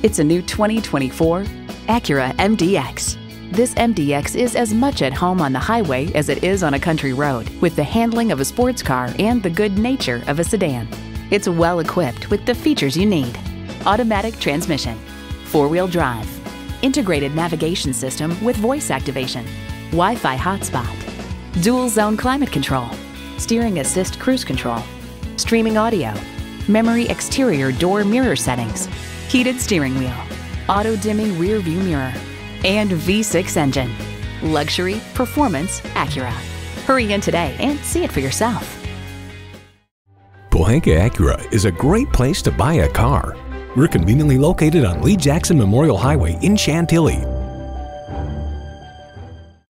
It's a new 2024 Acura MDX. This MDX is as much at home on the highway as it is on a country road, with the handling of a sports car and the good nature of a sedan. It's well equipped with the features you need automatic transmission, four wheel drive, integrated navigation system with voice activation, Wi Fi hotspot, dual zone climate control, steering assist cruise control, streaming audio, memory exterior door mirror settings, heated steering wheel, auto dimming rear view mirror, and V6 engine. Luxury, performance, Acura. Hurry in today and see it for yourself. Pohanka Acura is a great place to buy a car. We're conveniently located on Lee Jackson Memorial Highway in Chantilly